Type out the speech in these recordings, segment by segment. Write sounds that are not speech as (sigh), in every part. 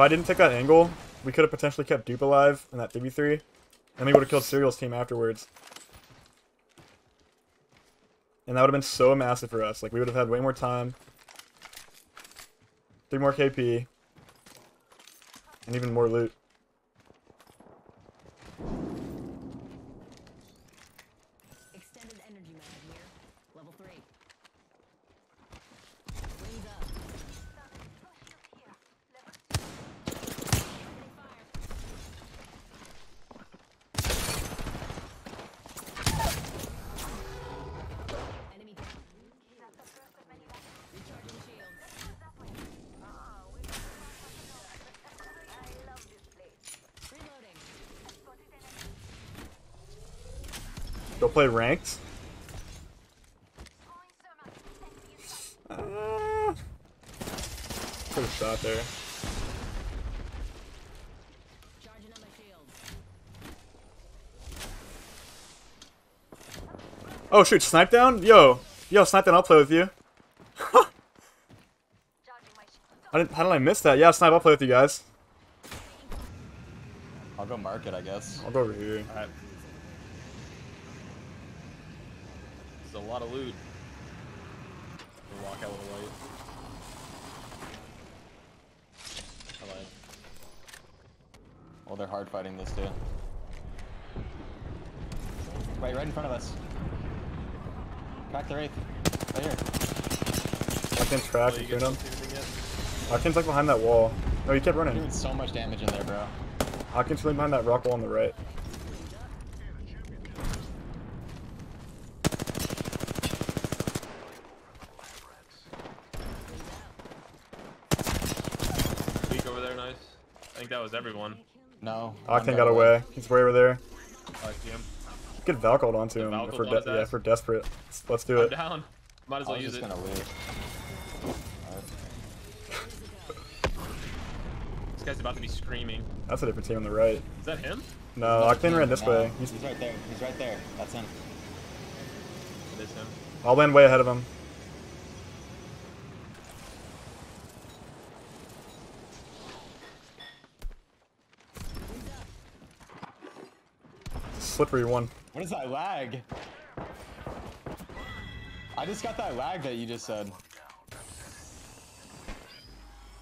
If I didn't take that angle, we could have potentially kept Dupe alive in that 3v3. And we would have killed Serial's team afterwards. And that would have been so massive for us. Like, we would have had way more time. Three more KP. And even more loot. Go play ranked. Uh, Could have shot there. Charging on my shields. Oh shoot, Snip3down? Yo, yo, Snip3down. I'll play with you. (laughs) I didn't, how did I miss that? Yeah, snipe. I'll play with you guys. I'll go market, I guess. I'll go over here. Alright. There's a lot of loot. We'll walk out with a light. I lied. Well, they're hard fighting this too. Right, right in front of us. Crack the wraith. Right here. I can track Oh, you between guys them. don't see? Hawkins like behind that wall. Oh, no, he kept running. Doing so much damage in there, bro. Hawkins really behind that rock wall on the right. Weak over there, nice. I think that was everyone. No. Octane one got away. He's way over there. I like him. Get Valk ult onto him if we're, on his de- yeah, ass. if we're desperate. Let's, let's do I'm it. down. Might as I well was use just it. gonna loot. (laughs) This guy's about to be screaming. That's a different team on the right. Is that him? No, Octane ran this No, way. He's, He's right there. He's right there. That's him. It is him. I'll land way ahead of him. Slippery one. What is that lag? I just got that lag that you just said.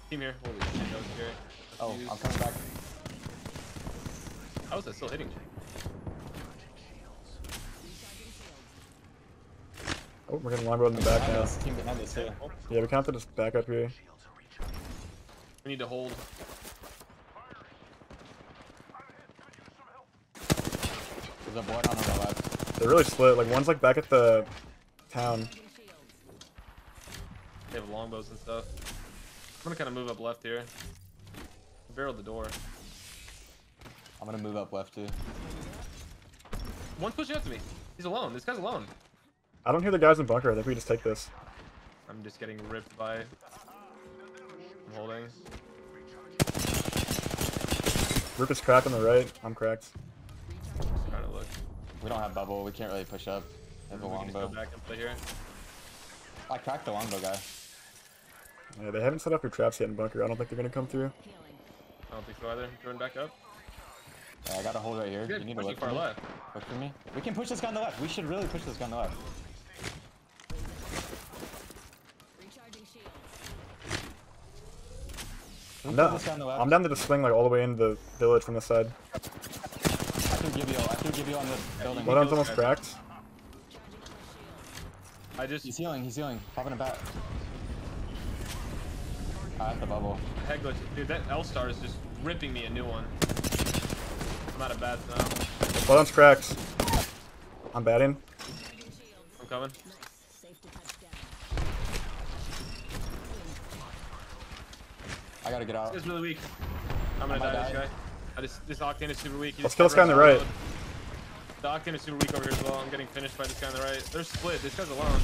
Team here. Holy shit, that was scary. Oh, Use- I'm coming back. How is that still hitting? Oh, we're getting longbow in the back now. us, team behind us too. Yeah, we can have to just back up here. We need to hold. There's a board on the left. They're really split. Like one's like back at the town. They have longbows and stuff. I'm gonna kind of move up left here. Barrel the door. I'm gonna move up left too. One's pushing up to me. He's alone. This guy's alone. I don't hear the guys in bunker. I think we just take this. I'm just getting ripped by. I'm holding. Rip is cracked on the right. I'm cracked. Trying to look. We don't have bubble. We can't really push up. They have a We go longbow. back and play here. I cracked the longbow guy. Yeah, they haven't set up their traps yet in bunker. I don't think they're gonna come through. I don't think so either. Turn back up. Yeah, I got a hold right here. Good. You need to look for far me. left. Look for me. We can push this guy on the left. We should really push this guy on the left. Recharging I'm down, pull this guy on the? I'm down to just swing like all the way into the village from the side. I threw give you. I threw give you on the building. One arm's goes, almost guys. cracked. Charging on my shields. I just He's healing. He's healing. Popping ah, a bat. I have the bubble. head glitch. Dude, that L star is just ripping me a new one. I'm out of bats now. One arm's cracked. I'm batting. I'm coming. To. I gotta get out. This guy's really weak. I'm gonna I might die to this guy. I just this Octane is super weak. He Let's kill this guy on the right. down The Octane is super weak over here as well. I'm getting finished by this guy on the right. They're split. This guy's alone.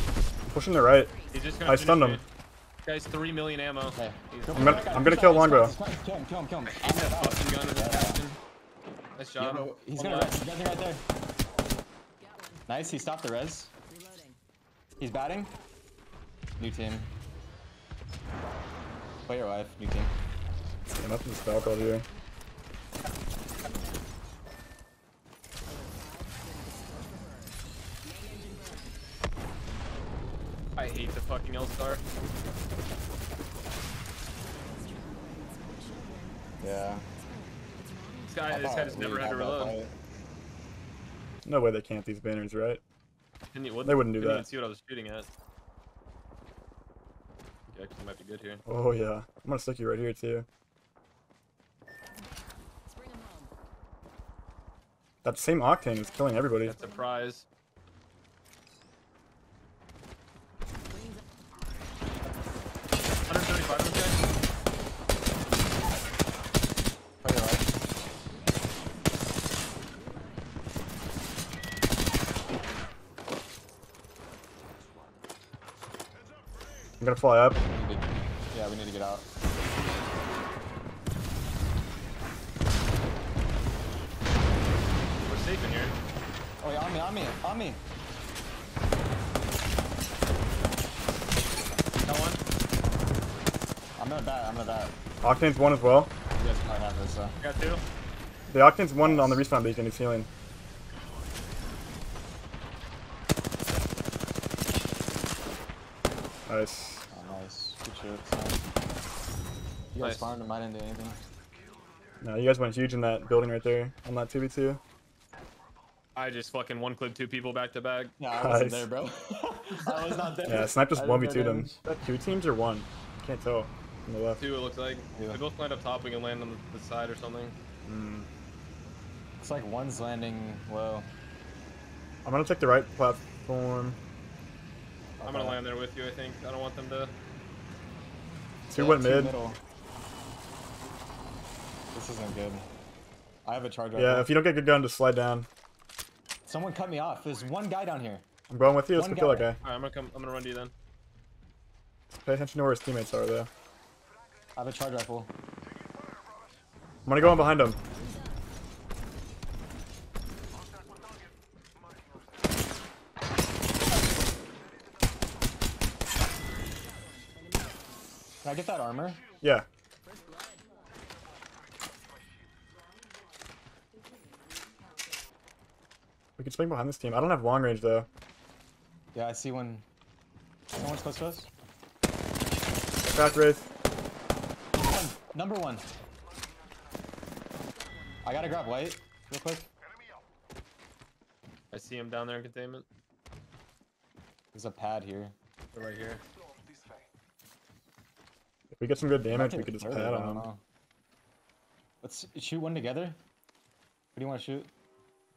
Pushing the right. He's just gonna I finish stunned me. him. Guy's three million ammo. Okay. I'm gonna- that guy. I'm gonna kill that, longbow. Kill him. Kill him. Kill him. He's got I'm fucking gun in his captain. Nice Yeah, job. bro, he's One gonna left. res. He's right there, right there. Nice. He stopped the res. Reloading. He's batting. New team. Play your wife. New team. Yeah, nothing's Falco here. I hate the fucking L star. Yeah. This guy, I this thought guy just never had to reload. No way they can't these banners, right? Didn't you- what- They wouldn't do couldn't that. even see what I was shooting at. Yeah, actually might be good here. Oh yeah. I'm gonna stick you right here too. Let's bring 'em home. That same Octane is killing everybody. That's a prize. Wings up. 135 this guy. Oh, you're right. I'm gonna fly up. We to- yeah, we need to get out. We're safe in here. Oh yeah, on me, on me, on me. Got one. I'm gonna bat, I'm gonna bat. Octane's one as well. You guys probably have this, so. Got two. The Octane's one on the respawn beacon. He's healing. Nice. Nice. Shit. Nice. You guys Nice. farmed him, I didn't do anything. No, you guys went huge in that building right there on that 2v2. I just fucking one clip two people back to back. Yeah, I wasn't Nice. there, bro. (laughs) I was not there. Yeah, Snipe just 1v2'd them. two teams or one? Can't tell. On the left. Two, it looks like. Yeah. We both land up top. We can land on the side or something. Mm. It's like one's landing low. I'm gonna take the right platform. I'm gonna land there with you. I think. I don't want them to. Two Yeah, went two mid. middle. This isn't good. I have a charge rifle. Yeah, rifle. if you don't get a good gun, just slide down. Someone cut me off. There's one guy down here. I'm going with you. Let's go kill that guy. guy. All right, I'm gonna come. I'm gonna run to you then. Pay attention to where his teammates are, though. I have a charge rifle. I'm gonna go in behind him. I get that armor? Yeah. We can swing behind this team. I don't have long range though. Yeah, I see one. Someone's close to us. Crack Wraith. One. Number one. I gotta grab white real quick. I see him down there in containment. There's a pad here. They're right here. If we get some good damage, we take could just further, pad on don't them. Let's shoot one together. Who do you want to shoot?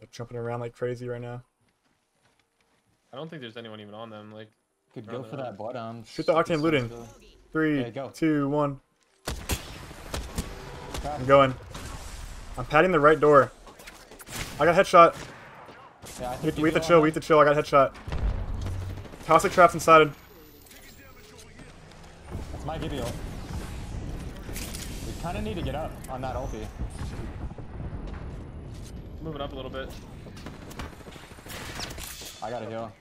They're jumping around like crazy right now. I don't think there's anyone even on them. Like, Could go for out. that bottom. Um, shoot the octane looting. Three, Okay, go. two, one. I'm going. I'm patting the right door. I got headshot. Yeah, I We, think we have to chill. We that. have to chill. I got headshot. Toxic traps inside. That's my give you. We kind of need to get up on that ulti. moving up a little bit. I gotta heal.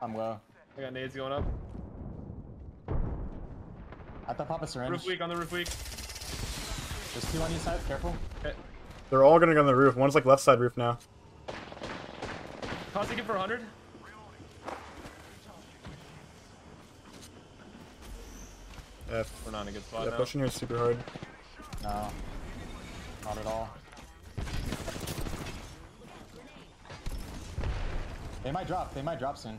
I'm low. I got nades going up. I have to pop a syringe. Roof weak on the roof weak. There's two on each side. Careful. Okay. They're all gonna go on the roof. One's like left side roof now. Tossing it for 100. F. We're not in a good spot Yeah, now. pushing here is super hard. No. Not at all. They might drop. They might drop soon.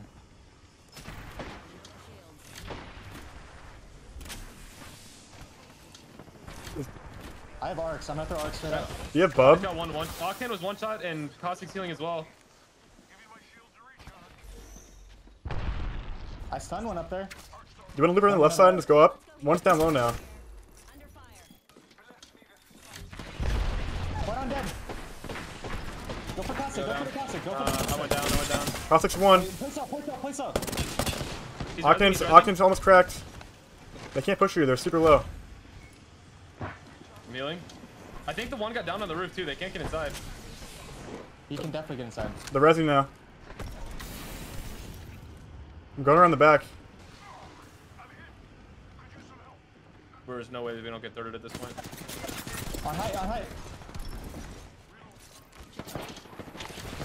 I have arcs. I'm gonna throw arcs straight up. Do you have I Bub? got one one. Octane was one shot and Caustic's healing as well. I stunned one up there. You wanna loop around the left side and just go up? One's down low now. Under fire. One on dead. Go for Caustic. Go, Go for the down. Caustic. Go for Uh, the I Caustic. went down. I went down. Caustic's one. Place up. Place up. Place up. He's Octane's, resing, he's resing. Octane's almost cracked. They can't push you. They're super low. I'm healing. I think the one got down on the roof too. They can't get inside. He can definitely get inside. The resi now. I'm going around the back. There's no way that we don't get thirded at this point. On height, on height.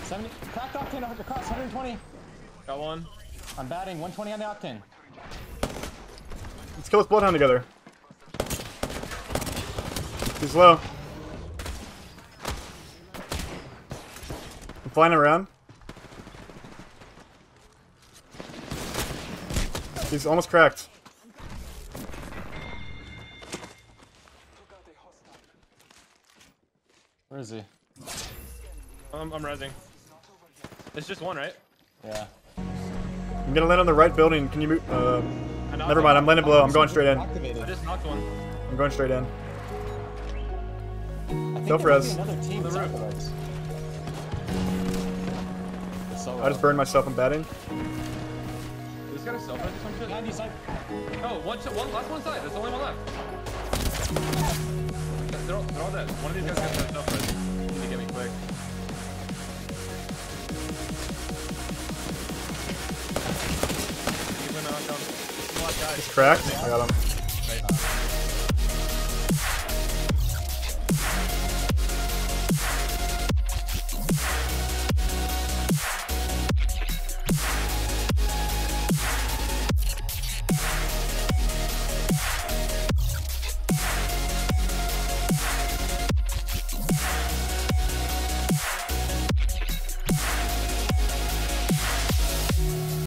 70. Cracked octane across 120. Got one. I'm batting 120 on the octane. Let's kill this bloodhound together. He's low. I'm flying around. He's almost cracked. Where is he? I'm, I'm resing. It's just one, right? Yeah. I'm gonna land on the right building. Can you move? Uh, never mind. I'm landing below. I'm going straight in. I just knocked one. I'm going straight in. I think Self there might be res. Another team The south roof. of us. The solo. I just burned myself. I'm batting. This got a self res or some shit? Behind you, side. Oh, one, one, last one side. There's only one left. They're all dead. One of these guys got that res. Need to get me quick. He's gonna knock down. Come on, guys. Cracked. I got him.